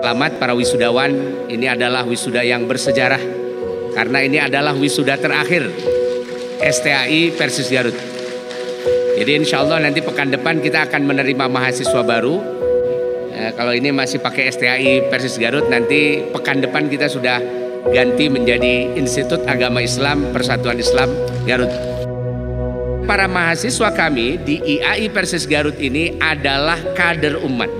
Selamat para wisudawan, ini adalah wisuda yang bersejarah karena ini adalah wisuda terakhir STAI Persis Garut. Jadi insya Allah nanti pekan depan kita akan menerima mahasiswa baru. Eh, kalau ini masih pakai STAI Persis Garut, nanti pekan depan kita sudah ganti menjadi Institut Agama Islam Persatuan Islam Garut. Para mahasiswa kami di IAI Persis Garut ini adalah kader umat.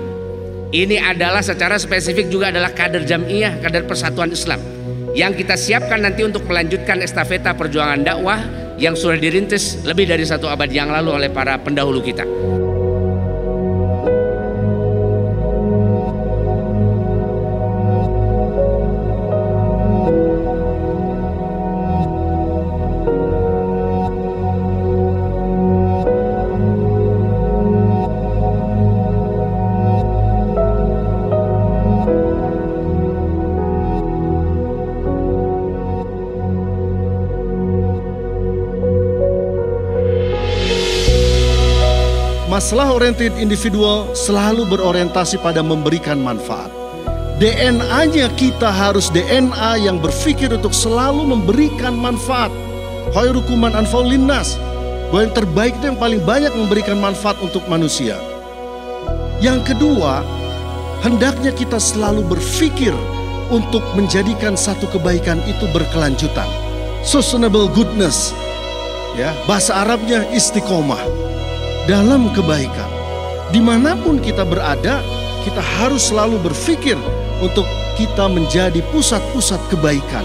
Ini adalah secara spesifik juga adalah kader jamiah, kader persatuan Islam. Yang kita siapkan nanti untuk melanjutkan estafeta perjuangan dakwah yang sudah dirintis lebih dari satu abad yang lalu oleh para pendahulu kita. Masalah oriented individual selalu berorientasi pada memberikan manfaat. DNA-nya kita harus DNA yang berpikir untuk selalu memberikan manfaat. Khairukuman anfaul linnas. Bahwa yang terbaik itu yang paling banyak memberikan manfaat untuk manusia. Yang kedua, hendaknya kita selalu berpikir untuk menjadikan satu kebaikan itu berkelanjutan. Sustainable goodness. Ya, bahasa Arabnya istiqomah dalam kebaikan. Di mana pun kita berada, kita harus selalu berpikir untuk kita menjadi pusat-pusat kebaikan.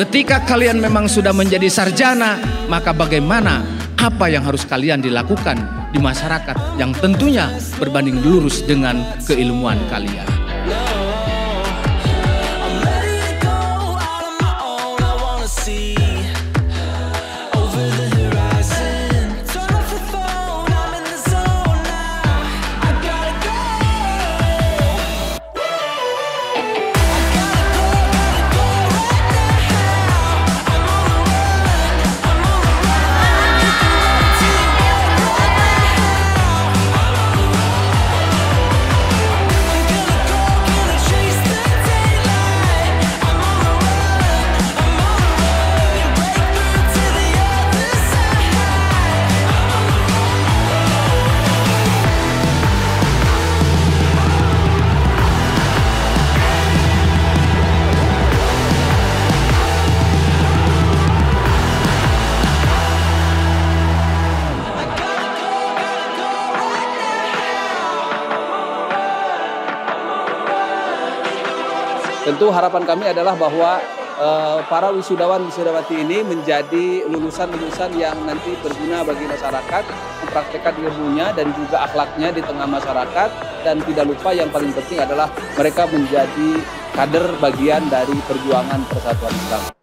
Ketika kalian memang sudah menjadi sarjana, maka bagaimana apa yang harus kalian dilakukan di masyarakat yang tentunya berbanding lurus dengan keilmuan kalian. Tentu harapan kami adalah bahwa uh, para wisudawan wisudawati ini menjadi lulusan-lulusan yang nanti berguna bagi masyarakat, mempraktekkan ilmunya dan juga akhlaknya di tengah masyarakat dan tidak lupa yang paling penting adalah mereka menjadi kader bagian dari perjuangan persatuan Islam.